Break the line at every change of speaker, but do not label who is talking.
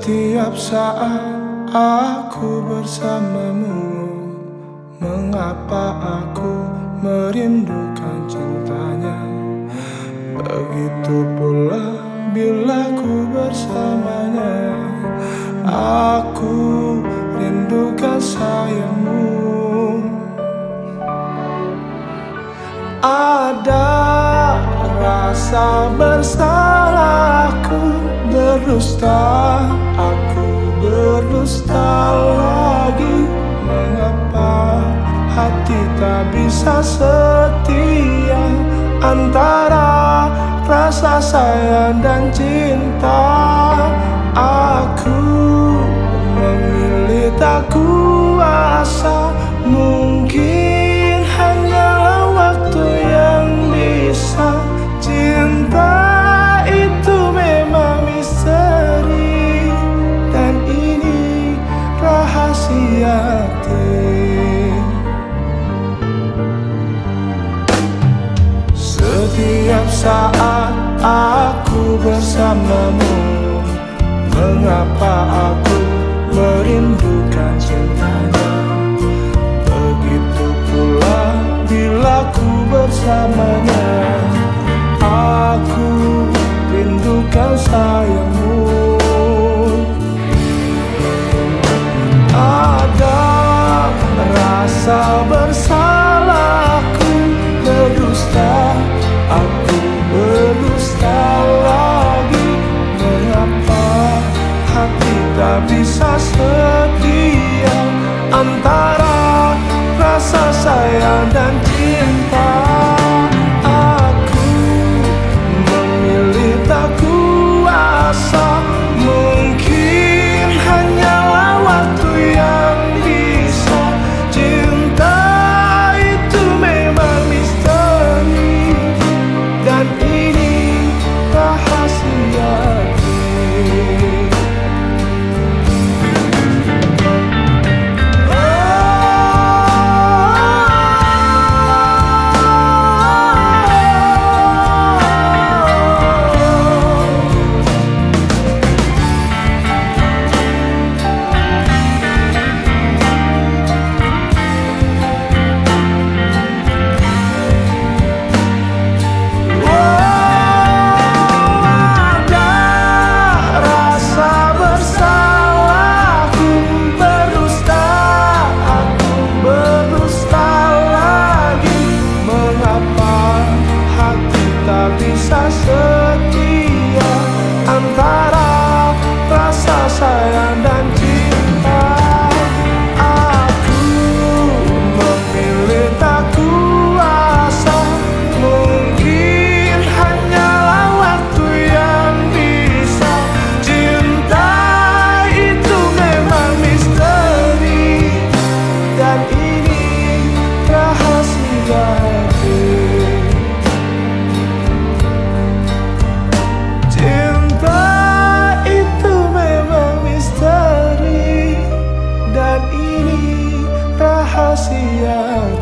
Setiap saat aku bersamamu Mengapa aku merindukan cintanya? Begitu pula bila ku bersamanya Aku rindukan sayangmu. Ada rasa bersalahku berdusta Aku berdusta lagi. Mengapa hati tak bisa setia Antara rasa sayang dan cinta? Aku memilih tak kuasa Mungkin Setiap saat aku bersamamu Mengapa aku merindukan cintanya? Begitu pula bila ku bersamanya Antara dan ini rahasia hati Cinta itu memang misteri Dan ini rahasia hati